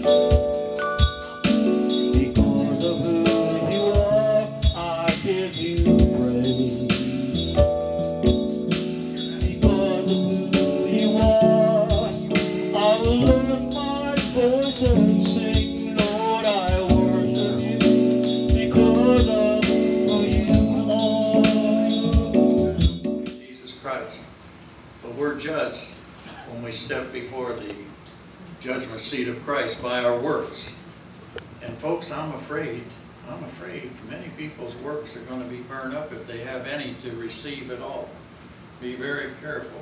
Because judgment seat of Christ by our works. And folks, I'm afraid, I'm afraid many people's works are going to be burned up if they have any to receive at all. Be very careful.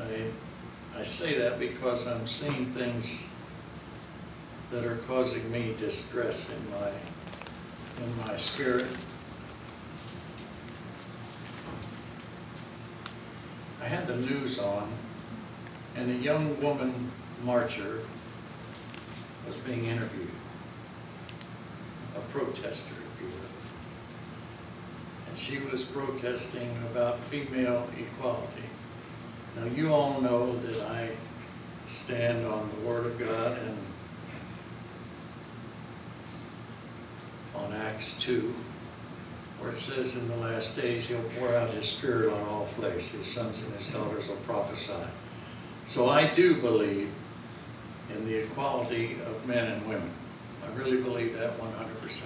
I, I say that because I'm seeing things that are causing me distress in my, in my spirit. I had the news on, and a young woman marcher was being interviewed, a protester, if you will. And she was protesting about female equality. Now, you all know that I stand on the Word of God and on Acts 2, where it says in the last days he'll pour out his spirit on all flesh. His sons and his daughters will prophesy. So I do believe in the equality of men and women. I really believe that 100%.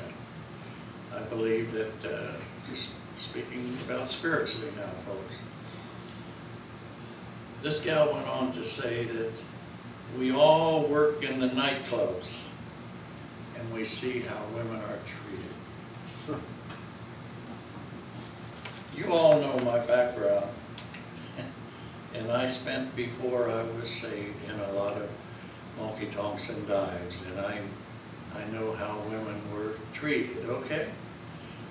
I believe that, uh, just speaking about spiritually now, folks, this gal went on to say that we all work in the nightclubs and we see how women are treated. You all know my background. And I spent, before I was saved, in a lot of and dives. And I, I know how women were treated, okay?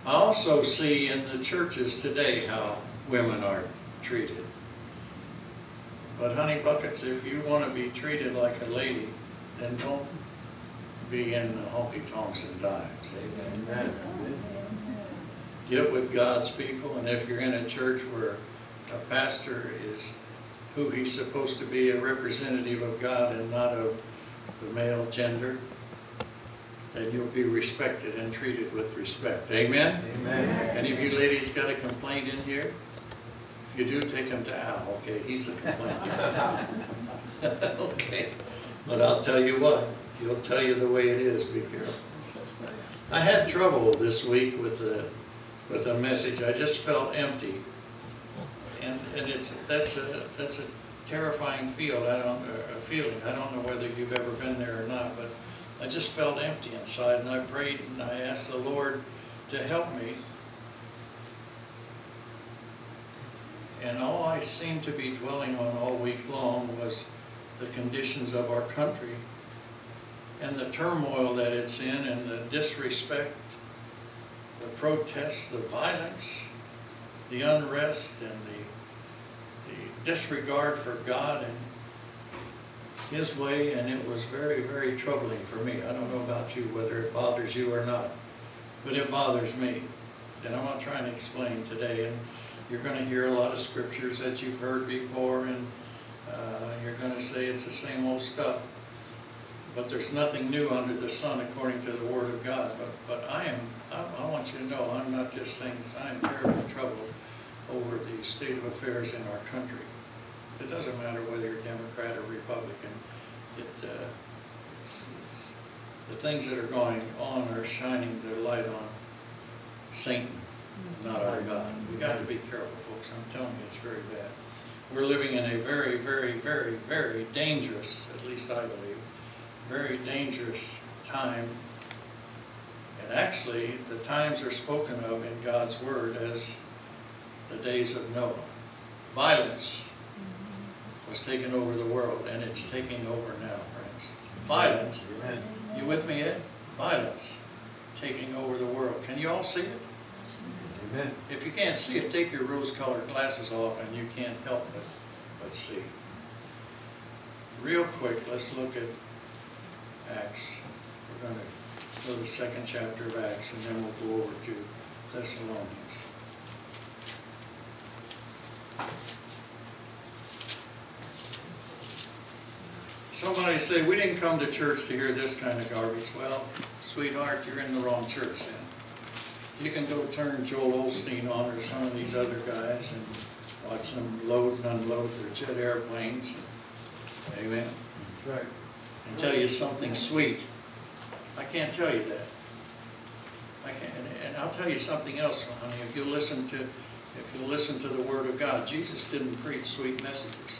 I also see in the churches today how women are treated. But honey buckets, if you want to be treated like a lady, then don't be in the honky tonks and dives. Amen. Amen. Get with God's people, and if you're in a church where a pastor is who he's supposed to be, a representative of God and not of the male gender, then you'll be respected and treated with respect. Amen? Amen. Any of you ladies got a complaint in here? If you do, take him to Al, okay? He's a complaint. Okay, but I'll tell you what, he'll tell you the way it is, be careful. I had trouble this week with the, with a message, I just felt empty. And, and it's, that's a, that's a terrifying feel, I don't, uh, a feeling, I don't know whether you've ever been there or not, but I just felt empty inside, and I prayed and I asked the Lord to help me. And all I seemed to be dwelling on all week long was the conditions of our country and the turmoil that it's in and the disrespect, the protests, the violence, the unrest and the, the disregard for God and His way, and it was very, very troubling for me. I don't know about you, whether it bothers you or not, but it bothers me. And I'm not trying to explain today, and you're going to hear a lot of scriptures that you've heard before, and uh, you're going to say it's the same old stuff. But there's nothing new under the sun according to the Word of God. But, but I am, I, I want you to know, I'm not just saying this, I am terribly troubled over the state of affairs in our country. It doesn't matter whether you're Democrat or Republican. It, uh, it's, it's, the things that are going on are shining their light on Satan, not our God. We got to be careful, folks. I'm telling you, it's very bad. We're living in a very, very, very, very dangerous, at least I believe, very dangerous time. And actually, the times are spoken of in God's Word as the days of Noah. Violence was taking over the world, and it's taking over now, friends. Violence, Amen. you with me, Ed? Violence taking over the world. Can you all see it? Amen. If you can't see it, take your rose-colored glasses off and you can't help but, but see. Real quick, let's look at Acts. We're going to go to the second chapter of Acts and then we'll go over to Thessalonians. Somebody say, we didn't come to church to hear this kind of garbage. Well, sweetheart, you're in the wrong church then. You can go turn Joel Osteen on or some of these other guys and watch them load and unload their jet airplanes. Amen. Right. And tell you something sweet. I can't tell you that. I can't, and- and I'll tell you something else, honey, if you listen to, if you listen to the Word of God, Jesus didn't preach sweet messages.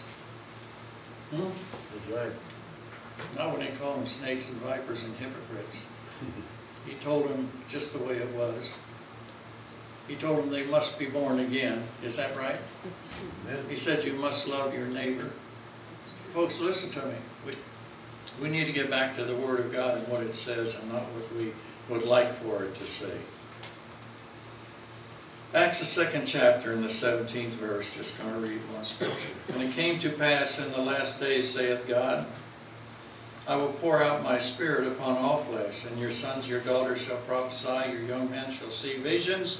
Hmm? That's right. Not when they call them snakes and vipers and hypocrites. He told them just the way it was. He told them they must be born again. Is that right? That's true. He said you must love your neighbor. Folks, listen to me. We, we need to get back to the Word of God and what it says and not what we would like for it to say. Acts the second chapter in the seventeenth verse, just gonna read one scripture. And it came to pass in the last days, saith God, I will pour out my spirit upon all flesh, and your sons, your daughters shall prophesy, your young men shall see visions,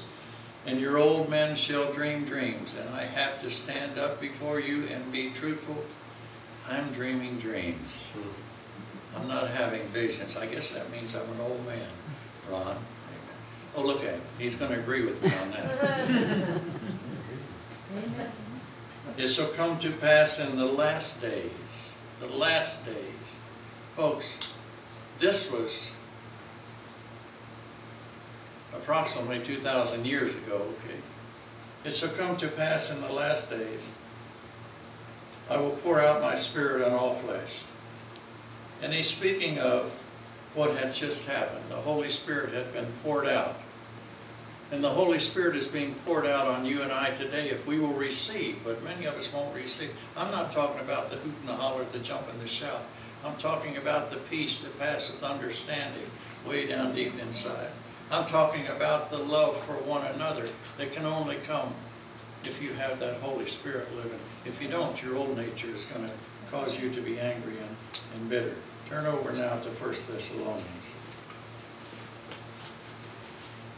and your old men shall dream dreams. And I have to stand up before you and be truthful. I'm dreaming dreams. Hmm. I'm not having visions. I guess that means I'm an old man, Ron. Amen. Oh, look at him. He's going to agree with me on that. It shall come to pass in the last days, the last days. Folks, this was approximately 2,000 years ago, okay? It shall come to pass in the last days, I will pour out my spirit on all flesh. And he's speaking of what had just happened. The Holy Spirit had been poured out. And the Holy Spirit is being poured out on you and I today if we will receive, but many of us won't receive. I'm not talking about the hoot and the holler, the jump and the shout. I'm talking about the peace that passeth understanding way down deep inside. I'm talking about the love for one another that can only come if you have that Holy Spirit living. If you don't, your old nature is going to cause you to be angry and, and bitter. Turn over now to 1 Thessalonians.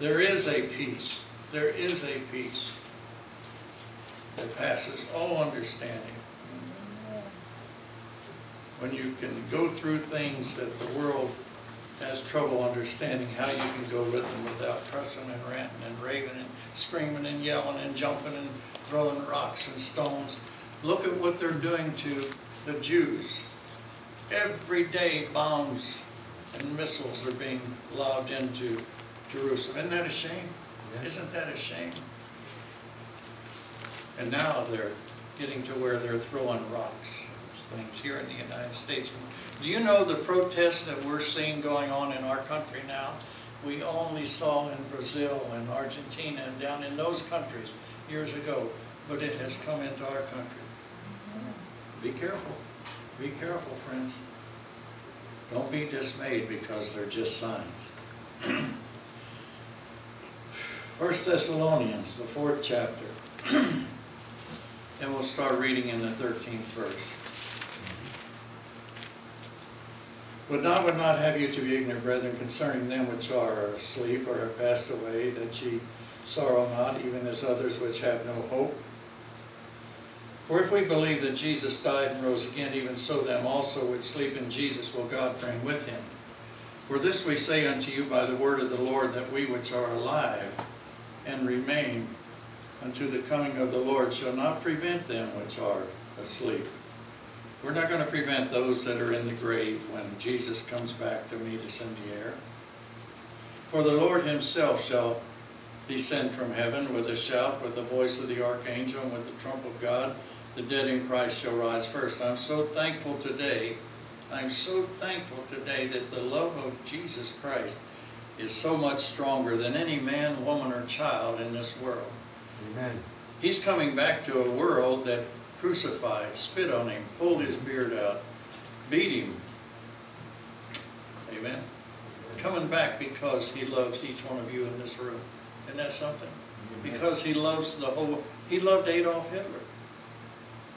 There is a peace, there is a peace that passes all understanding. When you can go through things that the world has trouble understanding how you can go with them without cussing and ranting and raving and screaming and yelling and jumping and throwing rocks and stones. Look at what they're doing to the Jews. Every day bombs and missiles are being lobbed into Jerusalem. Isn't that a shame? Yeah. Isn't that a shame? And now they're getting to where they're throwing rocks and things here in the United States. Do you know the protests that we're seeing going on in our country now? We only saw in Brazil and Argentina and down in those countries years ago, but it has come into our country. Mm-hmm. Be careful. Be careful, friends. Don't be dismayed because they're just signs. First Thessalonians, the fourth chapter. And we'll start reading in the 13th verse. Would not, would not have you to be ignorant, brethren, concerning them which are asleep or have passed away, that ye sorrow not, even as others which have no hope. For if we believe that Jesus died and rose again, even so them also which sleep in Jesus will God bring with him. For this we say unto you by the word of the Lord, that we which are alive and remain unto the coming of the Lord shall not prevent them which are asleep. We're not going to prevent those that are in the grave when Jesus comes back to meet us in the air. For the Lord himself shall descend from heaven with a shout, with the voice of the archangel, and with the trump of God. The dead in Christ shall rise first. I'm so thankful today. I'm so thankful today that the love of Jesus Christ is so much stronger than any man, woman, or child in this world. Amen. He's coming back to a world that crucified, spit on him, pulled his beard out, beat him. Amen. Coming back because he loves each one of you in this room. Isn't that something? Because he loves the whole, he loved Adolf Hitler.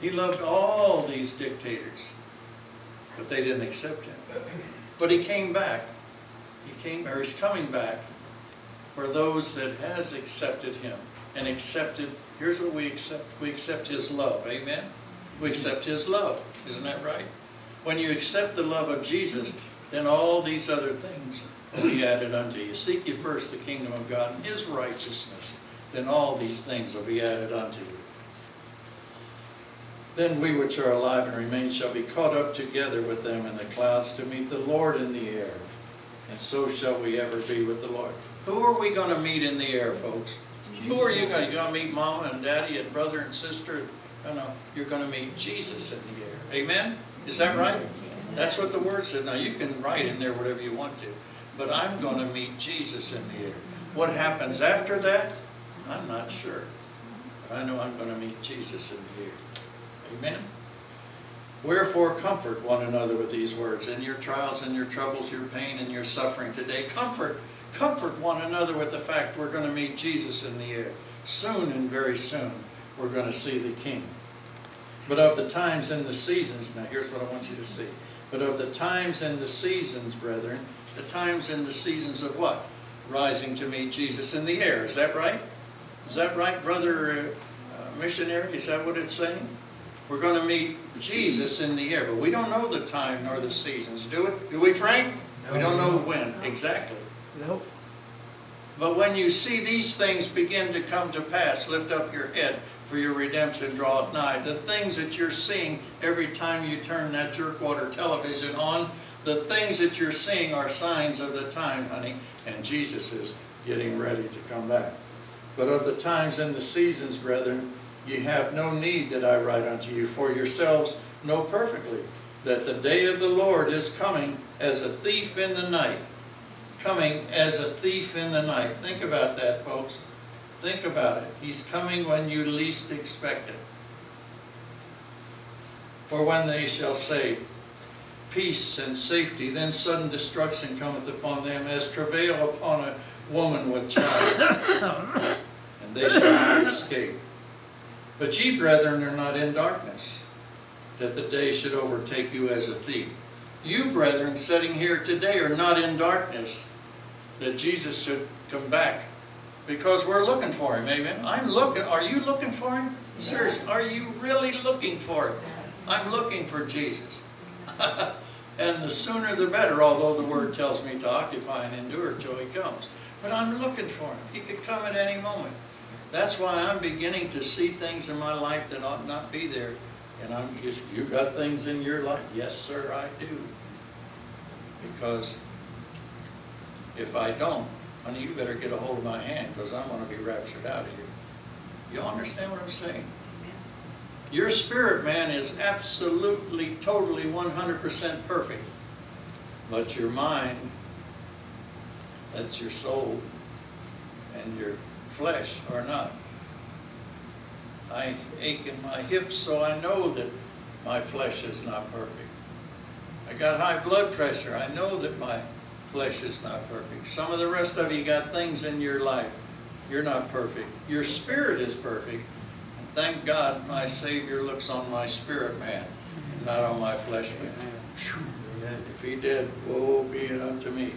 He loved all these dictators, but they didn't accept him. But he came back. He came, or he's coming back for those that has accepted him and accepted, here's what we accept, we accept his love, amen? We accept his love, isn't that right? When you accept the love of Jesus, then all these other things will be added unto you. Seek ye first the kingdom of God and his righteousness, then all these things will be added unto you. Then we which are alive and remain shall be caught up together with them in the clouds to meet the Lord in the air. And so shall we ever be with the Lord. Who are we going to meet in the air, folks? Who are you going to, you going to meet mom and daddy and brother and sister? No, no, you're going to meet Jesus in the air. Amen? Is that right? That's what the word said. Now you can write in there whatever you want to. But I'm going to meet Jesus in the air. What happens after that? I'm not sure. But I know I'm going to meet Jesus in the air. Amen? Wherefore comfort one another with these words. In your trials and your troubles, your pain and your suffering today, comfort, comfort one another with the fact we're going to meet Jesus in the air. Soon and very soon, we're going to see the King. But of the times and the seasons, now here's what I want you to see. But of the times and the seasons, brethren, the times and the seasons of what? Rising to meet Jesus in the air. Is that right? Is that right, brother uh, missionary? Is that what it's saying? We're going to meet Jesus in the air, but we don't know the time nor the seasons, do it? Do we, Frank? We don't know when exactly. Nope. But when you see these things begin to come to pass, lift up your head, for your redemption draweth nigh. The things that you're seeing every time you turn that jerkwater television on, the things that you're seeing are signs of the time, honey, and Jesus is getting ready to come back. But of the times and the seasons, brethren, ye have no need that I write unto you, for yourselves know perfectly that the day of the Lord is coming as a thief in the night. Coming as a thief in the night. Think about that, folks. Think about it. He's coming when you least expect it. For when they shall say, Peace and safety, then sudden destruction cometh upon them, as travail upon a woman with child, and they shall not escape. But ye, brethren, are not in darkness, that the day should overtake you as a thief. You, brethren, sitting here today, are not in darkness, that Jesus should come back because we're looking for him, amen. I'm looking, are you looking for him? Seriously, are you really looking for him? I'm looking for Jesus. and the sooner the better, although the word tells me to occupy and endure till he comes. But I'm looking for him. He could come at any moment. That's why I'm beginning to see things in my life that ought not be there. And I'm just, you got things in your life? Yes, sir, I do. Because if I don't, honey, you better get a hold of my hand because I'm going to be raptured out of here. You understand what I'm saying? Your spirit man is absolutely, totally, 100% perfect. But your mind, that's your soul, and your flesh or not. I ache in my hips, so I know that my flesh is not perfect. I got high blood pressure. I know that my flesh is not perfect. Some of the rest of you got things in your life. You're not perfect. Your spirit is perfect. And thank God my Savior looks on my spirit man, not on my flesh man. If he did, woe be it unto me.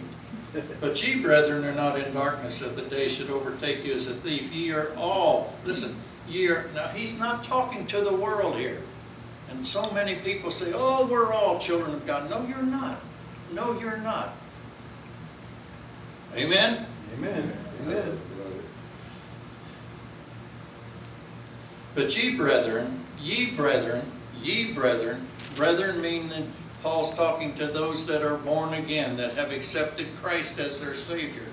But ye, brethren, are not in darkness, that the day should overtake you as a thief. Ye are all, listen, ye are, now he's not talking to the world here. And so many people say, oh, we're all children of God. No, you're not. No, you're not. Amen? Amen. Amen. But ye brethren, ye brethren, ye brethren, brethren mean Paul's talking to those that are born again, that have accepted Christ as their Savior.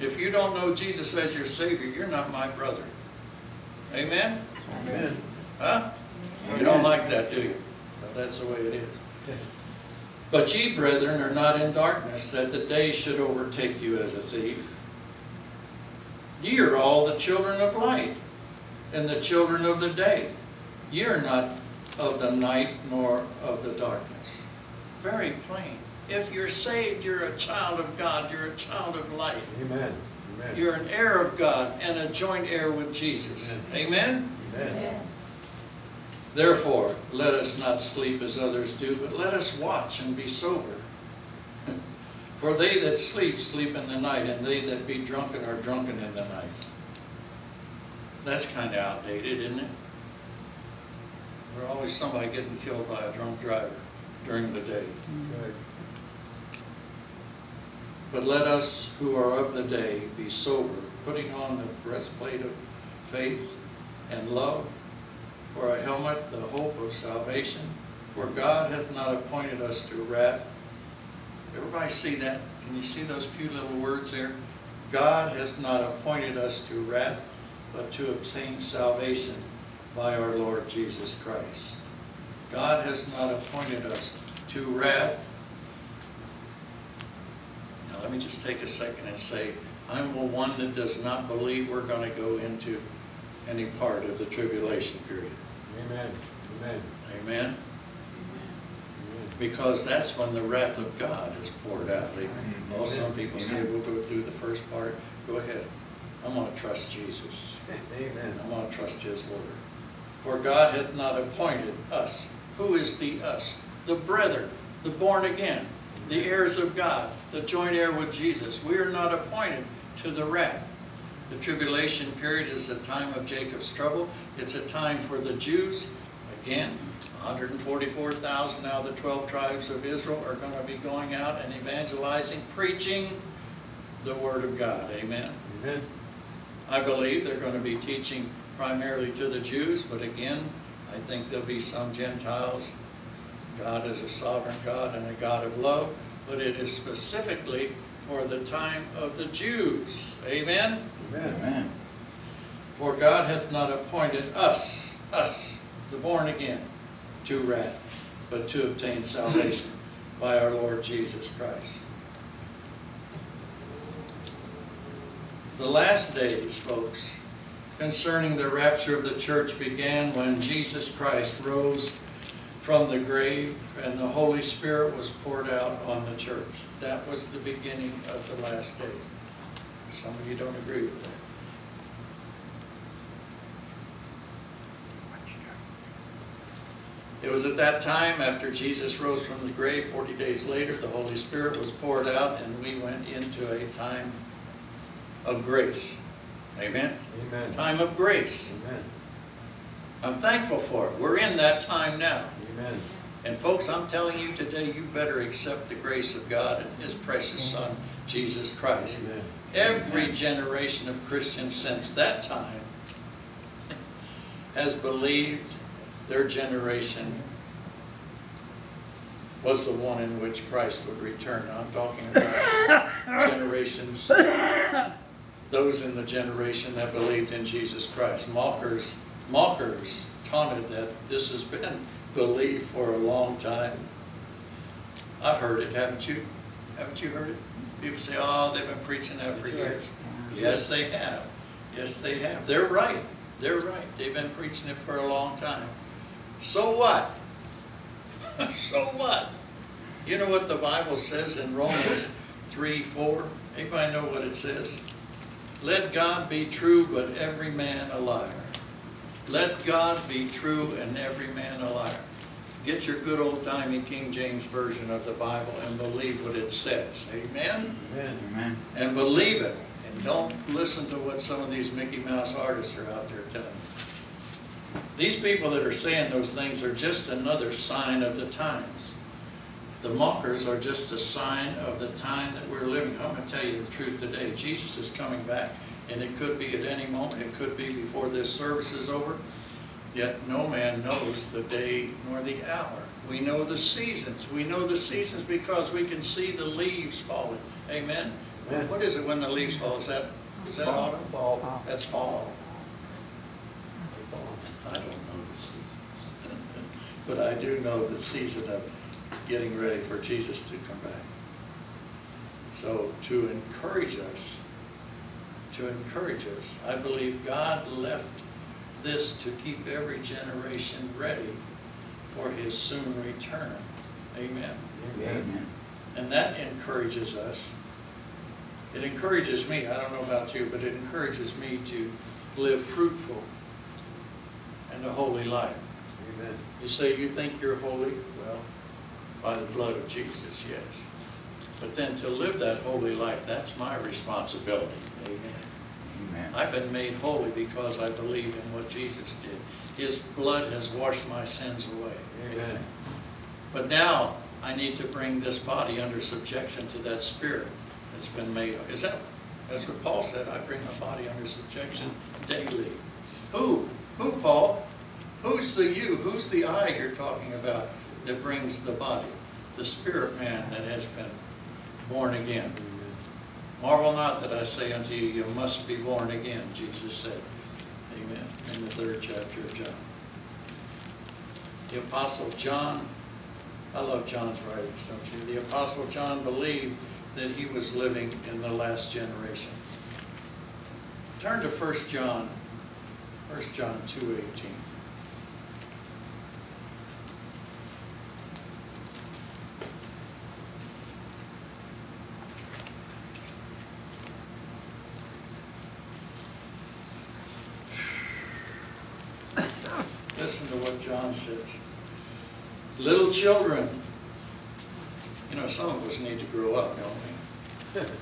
If you don't know Jesus as your Savior, you're not my brother. Amen? Amen. Huh? You don't like that, do you? Well, that's the way it is. But ye, brethren, are not in darkness, that the day should overtake you as a thief. Ye are all the children of light, and the children of the day. Ye are not of the night nor of the darkness. Very plain. If you're saved, you're a child of God. You're a child of light. Amen. Amen. You're an heir of God and a joint heir with Jesus. Amen? Amen. Therefore, let us not sleep as others do, but let us watch and be sober. For they that sleep, sleep in the night, and they that be drunken are drunken in the night. That's kind of outdated, isn't it? There's always somebody getting killed by a drunk driver during the day. Mm-hmm. Right. But let us who are of the day be sober, putting on the breastplate of faith and love, for a helmet the hope of salvation. For God hath not appointed us to wrath. Everybody see that? Can you see those few little words there? God has not appointed us to wrath, but to obtain salvation by our Lord Jesus Christ. God has not appointed us to wrath, now, let me just take a second and say, I'm the one that does not believe we're going to go into any part of the tribulation period. Amen. Amen. Amen? Amen. Because that's when the wrath of God is poured out. Amen. Well, some people say we'll go through the first part. Go ahead. I'm going to trust Jesus. Amen. I'm going to trust His word. For God hath not appointed us. Who is the us? The brethren, the born again, the heirs of God, the joint heir with Jesus. We are not appointed to the wrath. The tribulation period is a time of Jacob's trouble. It's a time for the Jews. Again, 144,000 out of the 12 tribes of Israel are going to be going out and evangelizing, preaching the Word of God. Amen. Amen. I believe they're going to be teaching primarily to the Jews, but again, I think there'll be some Gentiles. God is a sovereign God and a God of love, but it is specifically for the time of the Jews. Amen? Amen. For God hath not appointed us, us, the born again, to wrath, but to obtain salvation by our Lord Jesus Christ. The last days, folks, concerning the rapture of the church began when Jesus Christ rose from the grave and the Holy Spirit was poured out on the church. That was the beginning of the last day. Some of you don't agree with that. It was at that time, after Jesus rose from the grave, 40 days later, the Holy Spirit was poured out, and we went into a time of grace. Amen? Amen. Time of grace. Amen. I'm thankful for it. We're in that time now. Amen. And folks, I'm telling you today, you better accept the grace of God and His precious Son, Jesus Christ. Amen. Every generation of Christians since that time has believed their generation was the one in which Christ would return. Now, I'm talking about generations, those in the generation that believed in Jesus Christ. Mockers, mockers taunted that this has been believed for a long time. I've heard it, haven't you? Haven't you heard it? People say, oh, they've been preaching that for years. Yes, they have. Yes, they have. They're right. They're right. They've been preaching it for a long time. So what? so what? You know what the Bible says in Romans 3, 4? Anybody know what it says? Let God be true, but every man a liar. Let God be true and every man a liar. Get your good old-timey King James Version of the Bible and believe what it says. Amen? Amen. Amen. And believe it. And don't listen to what some of these Mickey Mouse artists are out there telling you. These people that are saying those things are just another sign of the times. The mockers are just a sign of the time that we're living. I'm going to tell you the truth today. Jesus is coming back, and it could be at any moment. It could be before this service is over. Yet no man knows the day nor the hour. We know the seasons. We know the seasons because we can see the leaves falling. Amen? Amen. What is it when the leaves fall? Is that, is that autumn? Fall. That's fall. I don't know the seasons. But I do know the season of getting ready for Jesus to come back. So to encourage us, to encourage us, I believe God left this to keep every generation ready for his soon return. Amen. Amen. Amen. And that encourages us. It encourages me, I don't know about you, but it encourages me to live fruitful and a holy life. Amen. You say you think you're holy? Well, by the blood of Jesus, yes. But then to live that holy life, that's my responsibility. Amen. Amen. I've been made holy because I believe in what Jesus did. His blood has washed my sins away. Amen. But now I need to bring this body under subjection to that spirit that's been made. Is that, that's what Paul said, I bring my body under subjection daily. Who? Who, Paul? Who's the you? Who's the I you're talking about that brings the body? The spirit man that has been born again. Marvel not that I say unto you, you must be born again, Jesus said. Amen. In the third chapter of John. The Apostle John, I love John's writings, don't you? The Apostle John believed that he was living in the last generation. Turn to 1 John, 1 John 2.18. Listen to what John says. Little children, you know, some of us need to grow up, don't we?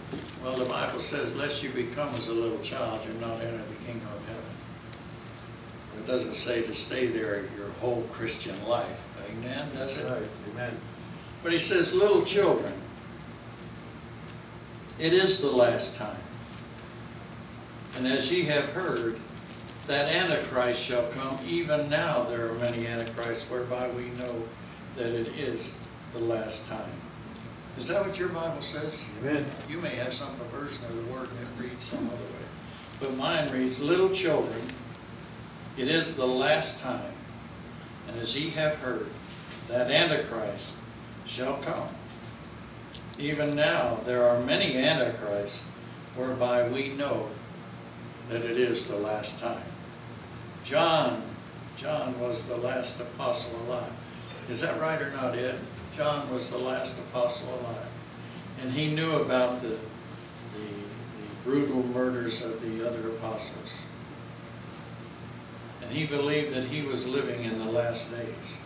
Well, the Bible says, lest you become as a little child, you're not enter the kingdom of heaven. It doesn't say to stay there your whole Christian life. Amen, does it? Right, amen. But he says, little children, it is the last time. And as ye have heard, that Antichrist shall come. Even now there are many Antichrists whereby we know that it is the last time. Is that what your Bible says? Amen. You may have some perversion of the word and it reads some other way. But mine reads, Little children, it is the last time, and as ye have heard, that Antichrist shall come. Even now, there are many Antichrists whereby we know that it is the last time. John, John was the last apostle alive. Is that right or not, Ed? John was the last apostle alive. And he knew about the, the, the brutal murders of the other apostles. And he believed that he was living in the last days.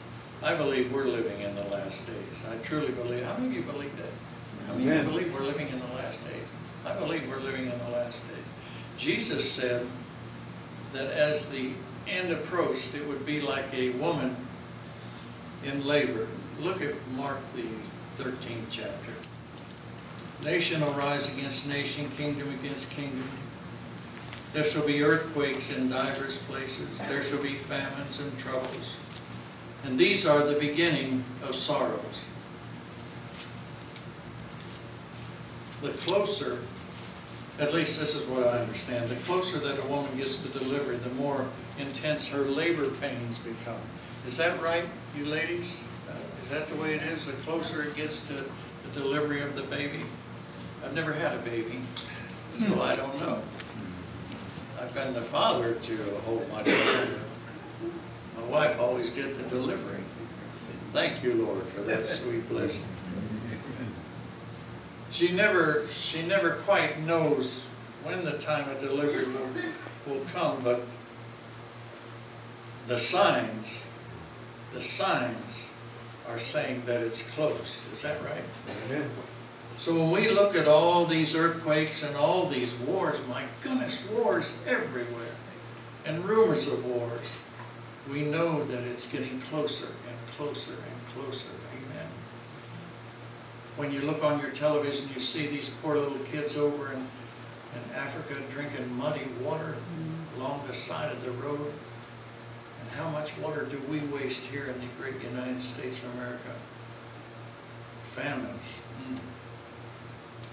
I believe we're living in the last days. I truly believe. How many of you believe that? How many of you believe we're living in the last days? I believe we're living in the last days. Jesus said that as the end approached, it would be like a woman in labor. Look at Mark, the 13th chapter. Nation will rise against nation, kingdom against kingdom. There shall be earthquakes in divers places. There shall be famines and troubles. And these are the beginning of sorrows. The closer, at least this is what I understand, the closer that a woman gets to delivery, the more intense her labor pains become. Is that right, you ladies? Uh, Is that the way it is? The closer it gets to the delivery of the baby? I've never had a baby, so I don't know. I've been the father to a whole bunch of them. My wife always did the delivery. Thank you, Lord, for that sweet blessing. She never, she never quite knows when the time of delivery will, will come, but the signs, the signs are saying that it's close. Is that right? Amen. So when we look at all these earthquakes and all these wars, my goodness, wars everywhere, and rumors of wars, we know that it's getting closer and closer and closer. Amen. When you look on your television, you see these poor little kids over in, in Africa drinking muddy water along the side of the road. And how much water do we waste here in the great United States of America? Famines. Mm.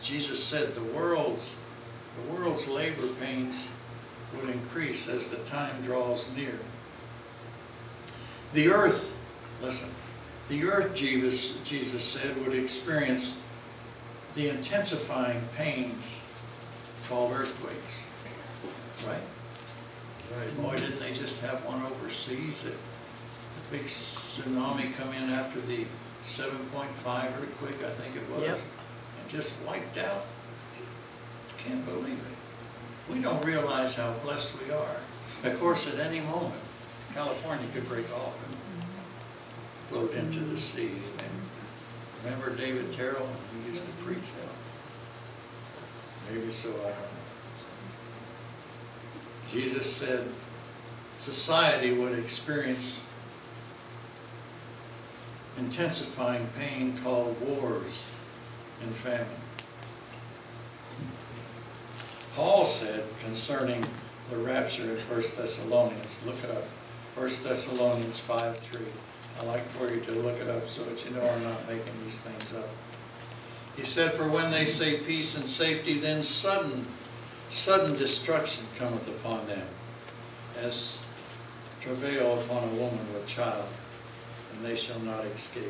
Jesus said the world's, the world's labor pains would increase as the time draws near. The earth, listen, the earth, Jesus, Jesus said, would experience the intensifying pains called earthquakes. Right? Right. Boy, didn't they just have one overseas? A a big tsunami come in after the 7.5 earthquake, I think it was. Yep. And just wiped out. Can't believe it. We don't realize how blessed we are. Of course, at any moment, California could break off and float into the sea. And Remember David Terrell? He used to preach that. Maybe so, I don't know. Jesus said society would experience intensifying pain called wars and famine. Paul said concerning the rapture in 1 Thessalonians, look it up, 1 Thessalonians 5 3. I like for you to look it up so that you know I'm not making these things up. He said, For when they say peace and safety, then sudden, sudden destruction cometh upon them, as travail upon a woman with child, and they shall not escape.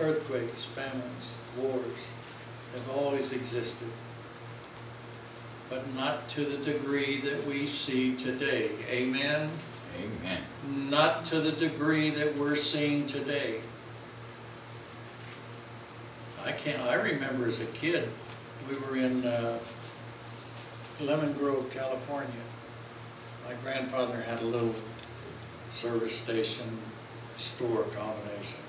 Earthquakes, famines, wars have always existed, but not to the degree that we see today. Amen? Amen. Not to the degree that we're seeing today. I can't, I remember as a kid, we were in uh, Lemon Grove, California. My grandfather had a little service station store combination.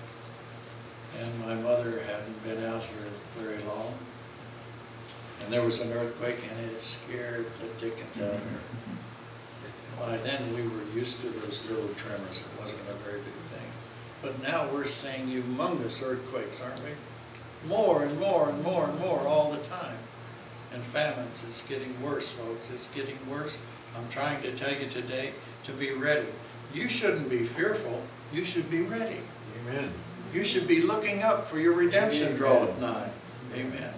And my mother hadn't been out here very long. And there was an earthquake and it scared the dickens out of her. By then, we were used to those little tremors. It wasn't a very big thing. But now we're seeing humongous earthquakes, aren't we? More and more and more and more all the time. And famines, it's getting worse, folks. It's getting worse. I'm trying to tell you today to be ready. You shouldn't be fearful. You should be ready. Amen. You should be looking up for your redemption draweth nigh. Amen.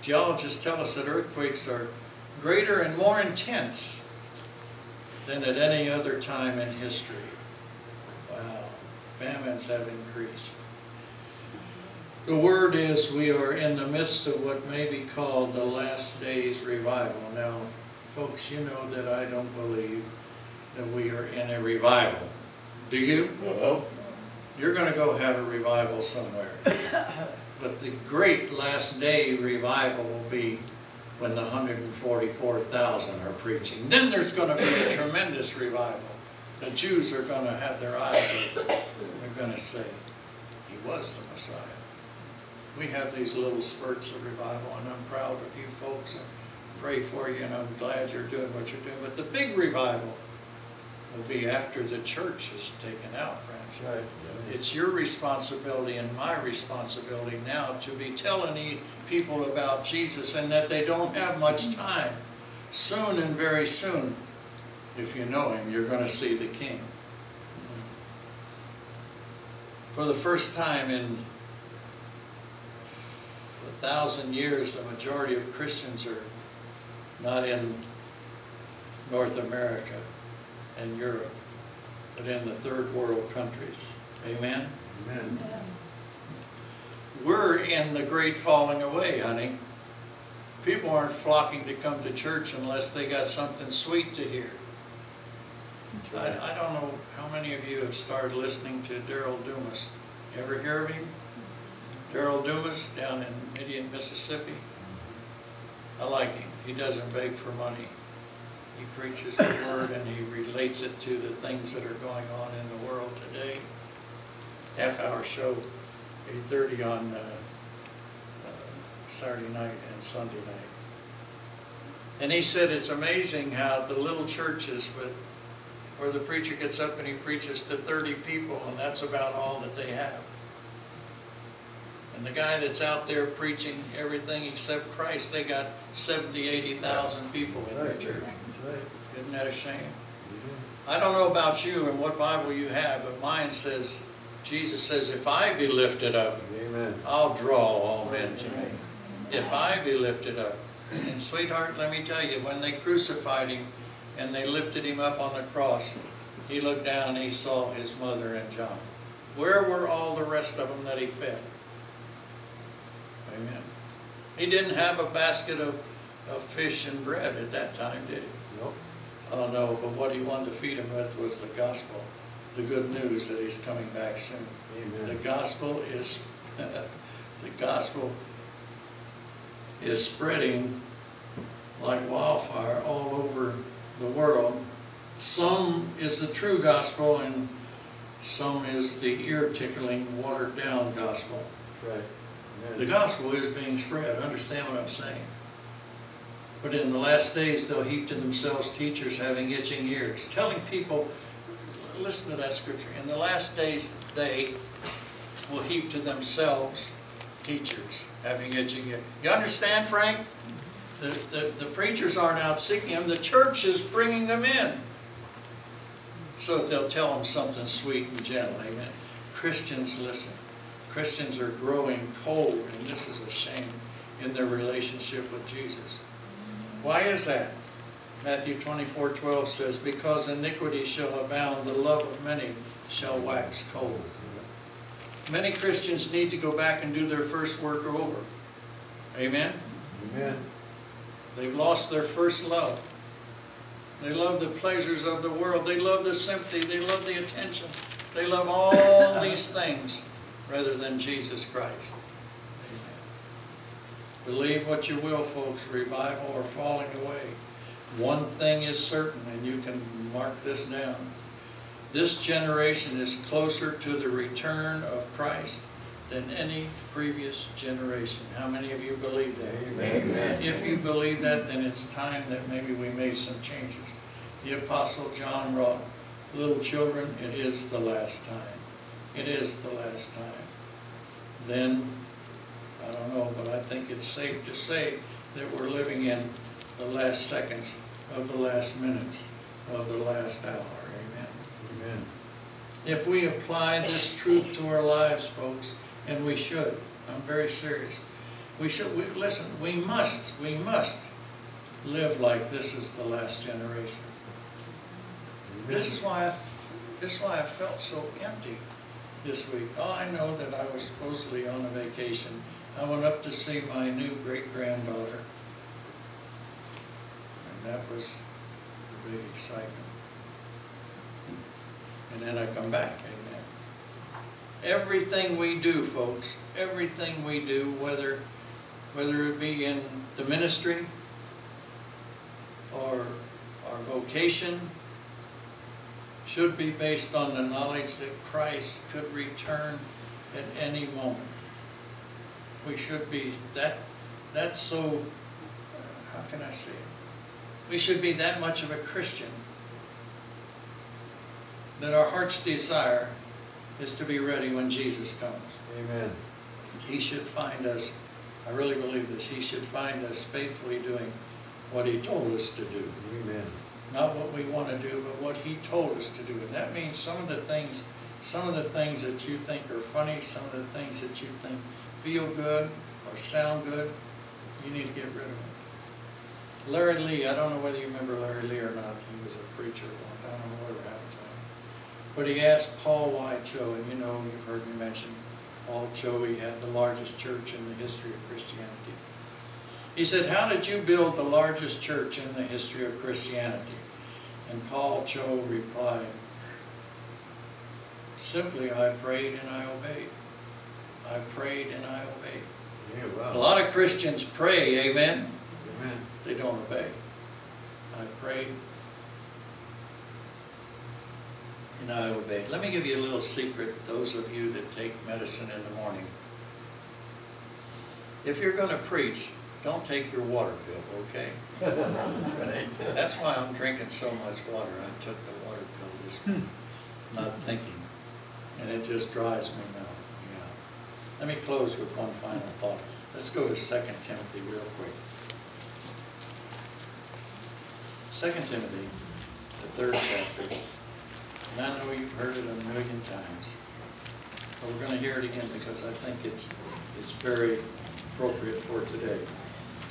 Geologists tell us that earthquakes are greater and more intense than at any other time in history. Wow. Famines have increased. The word is we are in the midst of what may be called the last days revival. Now, folks, you know that I don't believe that we are in a revival. Do you? Well, You're going to go have a revival somewhere. But the great last day revival will be when the 144,000 are preaching. Then there's going to be a tremendous revival. The Jews are going to have their eyes open. They're going to say, He was the Messiah. We have these little spurts of revival, and I'm proud of you folks and pray for you, and I'm glad you're doing what you're doing. But the big revival will be after the church is taken out, friends. right. It's your responsibility and my responsibility now to be telling these people about Jesus and that they don't have much time. Soon and very soon, if you know him, you're going to see the King. Mm-hmm. For the first time in a thousand years, the majority of Christians are not in North America and Europe, but in the third world countries. Amen? Amen. We're in the great falling away, honey. People aren't flocking to come to church unless they got something sweet to hear. I, I don't know how many of you have started listening to Daryl Dumas. Ever hear of him? Daryl Dumas down in Midian, Mississippi. I like him. He doesn't beg for money. He preaches the word and he relates it to the things that are going on in the world today. Half hour show, 8:30 on uh, uh, Saturday night and Sunday night. And he said it's amazing how the little churches with, where the preacher gets up and he preaches to 30 people and that's about all that they have. And the guy that's out there preaching everything except Christ, they got 70, 80,000 people in their church. Isn't that a shame? I don't know about you and what Bible you have, but mine says, Jesus says, if I be lifted up, Amen. I'll draw all men to me. If I be lifted up. And sweetheart, let me tell you, when they crucified him and they lifted him up on the cross, he looked down and he saw his mother and John. Where were all the rest of them that he fed? Amen. He didn't have a basket of, of fish and bread at that time, did he? Nope. Oh, I don't know, but what he wanted to feed them with was the gospel, the good news that he's coming back soon. Amen. The gospel is, the gospel is spreading like wildfire all over the world. Some is the true gospel and Some is the ear-tickling, watered-down gospel. Right. The gospel is being spread, understand what I'm saying? But in the last days, they'll heap to themselves teachers having itching ears, telling people, listen to that scripture, in the last days, they will heap to themselves teachers having itching ears. You understand, Frank? The, the, the preachers aren't out seeking them, the church is bringing them in. So that they'll tell them something sweet and gentle, amen? Christians, listen. Christians are growing cold, and this is a shame in their relationship with Jesus. Why is that? Matthew 24, 12 says, Because iniquity shall abound, the love of many shall wax cold. Many Christians need to go back and do their first work over. Amen? Amen. They've lost their first love. They love the pleasures of the world. They love the sympathy. They love the attention. They love all these things rather than Jesus Christ. Amen. Believe what you will, folks. Revival or falling away. One thing is certain, and you can mark this down. This generation is closer to the return of Christ than any previous generation. How many of you believe that? Amen. If you believe that, then it's time that maybe we made some changes. The Apostle John wrote, Little children, it is the last time. It is the last time. Then, I don't know, but I think it's safe to say that we're living in the last seconds of the last minutes of the last hour. Amen. Amen. If we apply this truth to our lives, folks, and we should, I'm very serious. We should, we, listen, we must, we must live like this is the last generation. This is why I, this is why I felt so empty this week. Oh, I know that I was supposedly on a vacation. I went up to see my new great-granddaughter. And that was a big excitement. And then I come back, amen. Everything we do, folks, everything we do, whether, whether it be in the ministry or our vocation, should be based on the knowledge that Christ could return at any moment. We should be, that, that's so, uh, how can I say it? We should be that much of a Christian that our heart's desire is to be ready when Jesus comes. Amen. He should find us, I really believe this, he should find us faithfully doing what he told us to do. Amen. Not what we want to do, but what he told us to do. And that means some of the things, some of the things that you think are funny, some of the things that you think feel good or sound good, you need to get rid of them. Larry Lee, I don't know whether you remember Larry Lee or not, he was a preacher time, I don't know whatever happened to him. But he asked Paul Y. Cho, and you know, you've heard me mention Paul Cho, he had the largest church in the history of Christianity. He said, how did you build the largest church in the history of Christianity? And Paul Cho replied, simply, I prayed and I obeyed. I prayed and I obeyed. Yeah, A lot of Christians pray, amen? Amen. They don't obey. I prayed and I obeyed. Let me give you a little secret, those of you that take medicine in the morning. If you're going to preach, don't take your water pill, okay? That's why I'm drinking so much water. I took the water pill this week, not thinking. And it just drives me now, yeah. Let me close with one final thought. Let's go to 2 Timothy real quick. 2 Timothy, the third chapter. And I know you've heard it a million times. But we're going to hear it again because I think it's, it's very appropriate for today.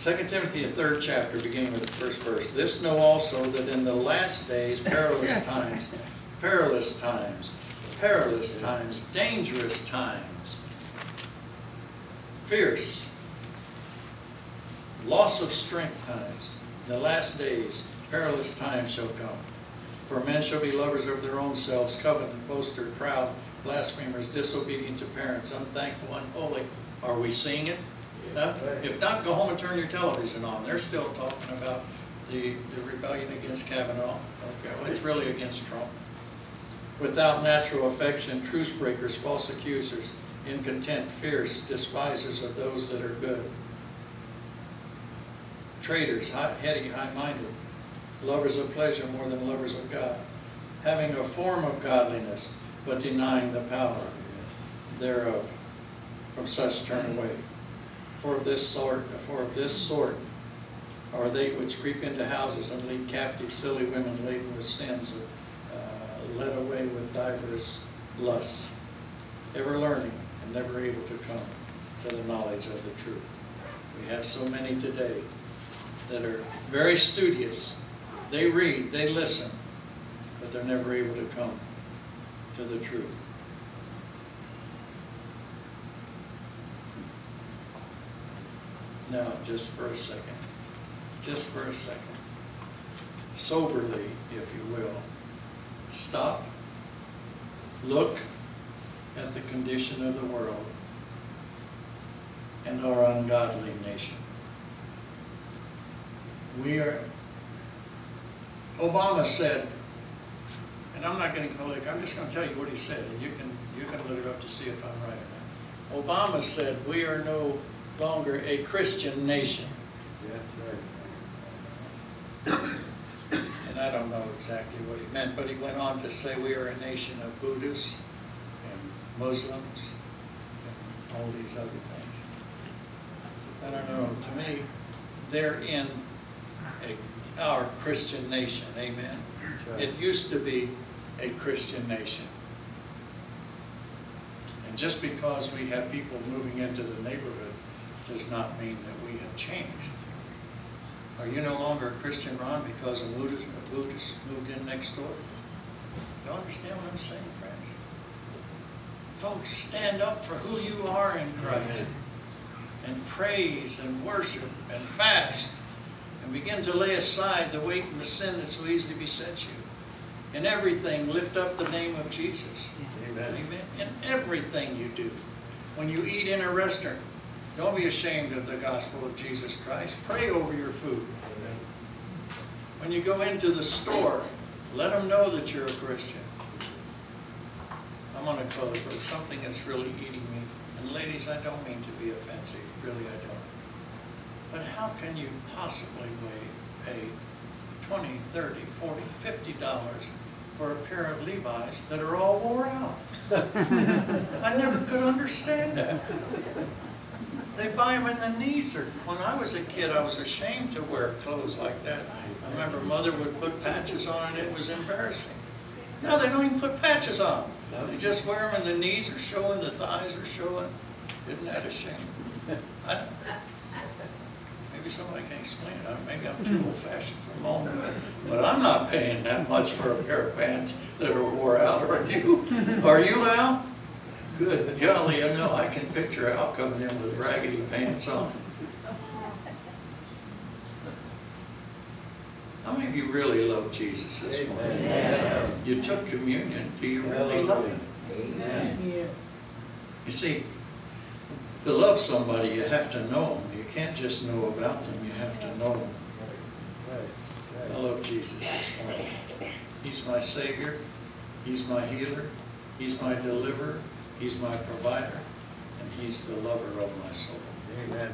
2 Timothy, the third chapter, beginning with the first verse. This know also that in the last days, perilous times, perilous times, perilous times, dangerous times, fierce, loss of strength times, in the last days, perilous times shall come. For men shall be lovers of their own selves, covetous, boasters, proud, blasphemers, disobedient to parents, unthankful, unholy. Are we seeing it? Huh? If not, go home and turn your television on. They're still talking about the, the rebellion against Kavanaugh. Okay, well, it's really against Trump. without natural affection, truce breakers, false accusers, incontent, fierce, despisers of those that are good, traitors, high- heady, high-minded, lovers of pleasure more than lovers of God, having a form of godliness, but denying the power thereof. From such turn away. For this sort, for of this sort are they which creep into houses and lead captive silly women laden with sins, uh, led away with divers lusts, ever learning and never able to come to the knowledge of the truth. We have so many today that are very studious. They read, they listen, but they're never able to come to the truth. Now, just for a second, just for a second, soberly, if you will, stop, look at the condition of the world and our ungodly nation. We are, Obama said, and I'm not getting political, I'm just gonna tell you what he said, and you can, you can look it up to see if I'm right or not. Obama said, we are no longer a Christian nation. That's right. And I don't know exactly what he meant, but he went on to say we are a nation of Buddhists and Muslims and all these other things. I don't know, to me, they're in a, our Christian nation, amen? Right. It used to be a Christian nation. And just because we have people moving into the neighborhood does not mean that we have changed. Are you no longer a Christian, Ron, because a Buddhist, a Buddhist moved in next door? You understand what I'm saying, friends? Folks, stand up for who you are in Christ. And praise and worship and fast. And begin to lay aside the weight and the sin that so easily besets you. In everything, lift up the name of Jesus. Amen. Amen. In everything you do. When you eat in a restaurant, don't be ashamed of the gospel of Jesus Christ. Pray over your food. When you go into the store, let them know that you're a Christian. I'm going to close with something that's really eating me. And ladies, I don't mean to be offensive, really I don't. But how can you possibly pay 20, 30, 40, 50 dollars for a pair of Levi's that are all wore out? I never could understand that. They buy them in the knees. Or when I was a kid, I was ashamed to wear clothes like that. I remember mother would put patches on and it was embarrassing. Now they don't even put patches on. They just wear them and the knees are showing, the thighs are showing. Isn't that a shame? I- Maybe somebody can explain it. Maybe I'm too hmm. old fashioned for my own good. But I'm not paying that much for a pair of pants that are wore out. Are you? Are you, Al? Good golly, I know, I can picture Al coming in with raggedy pants on. How many of you really love Jesus this morning? Amen. You took communion, do you really love him? Amen. You see, to love somebody, you have to know them. You can't just know about them, you have to know them. I love Jesus this morning. He's my Savior, He's my healer, He's my deliverer, He's my provider, and He's the lover of my soul. Amen.